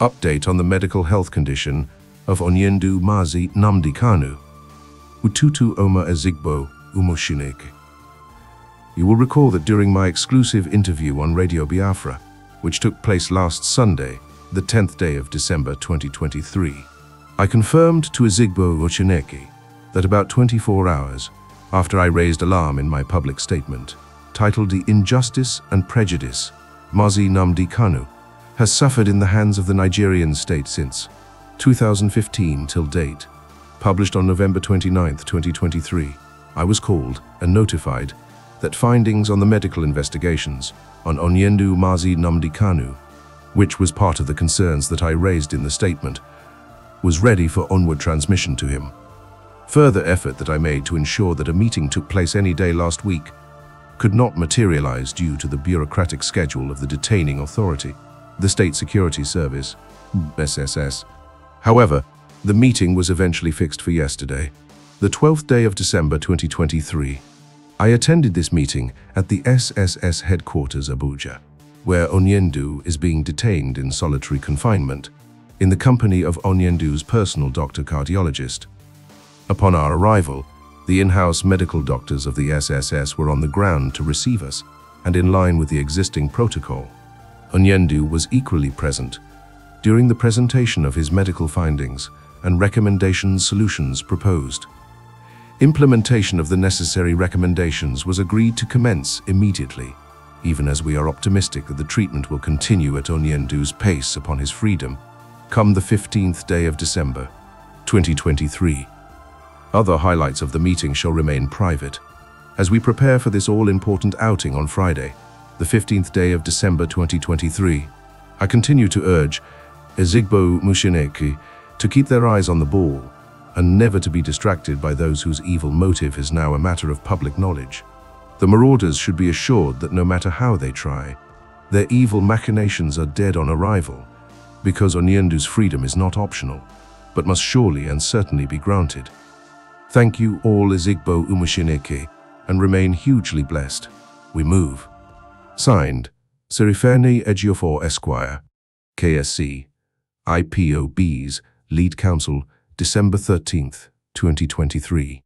Update on the medical health condition of Onyendu Mazi Nnamdi Kanu, Ututu Oma Ezigbo Umuchineke. You will recall that during my exclusive interview on Radio Biafra, which took place last Sunday, the 10th day of December 2023, I confirmed to Ezigbo Ochineke that about 24 hours after I raised alarm in my public statement, titled The Injustice and Prejudice, Mazi Nnamdi Kanu has suffered in the hands of the Nigerian state since 2015 till date. Published on November 29, 2023, I was called and notified that findings on the medical investigations on Onyendu Mazi Nnamdi Kanu, which was part of the concerns that I raised in the statement, was ready for onward transmission to him. Further effort that I made to ensure that a meeting took place any day last week could not materialize due to the bureaucratic schedule of the detaining authority, the State Security Service, SSS. However, the meeting was eventually fixed for yesterday, the 12th day of December 2023. I attended this meeting at the SSS headquarters Abuja, where Onyendu is being detained in solitary confinement, in the company of Onyendu's personal doctor cardiologist. Upon our arrival, the in-house medical doctors of the SSS were on the ground to receive us, and in line with the existing protocol. Onyendu was equally present during the presentation of his medical findings and recommendations solutions proposed. Implementation of the necessary recommendations was agreed to commence immediately, even as we are optimistic that the treatment will continue at Onyendu's pace upon his freedom, come the 15th day of December, 2023. Other highlights of the meeting shall remain private, as we prepare for this all-important outing on Friday, the 15th day of December 2023. I continue to urge Ezigbo Mushineki to keep their eyes on the ball and never to be distracted by those whose evil motive is now a matter of public knowledge. The marauders should be assured that no matter how they try, their evil machinations are dead on arrival, because Onyendu's freedom is not optional, but must surely and certainly be granted. Thank you all Ezigbo Umuchineke and remain hugely blessed. We move. Signed, Serifeni Ejiofor Esquire, KSC, IPOB's Lead Counsel, December 13th, 2023.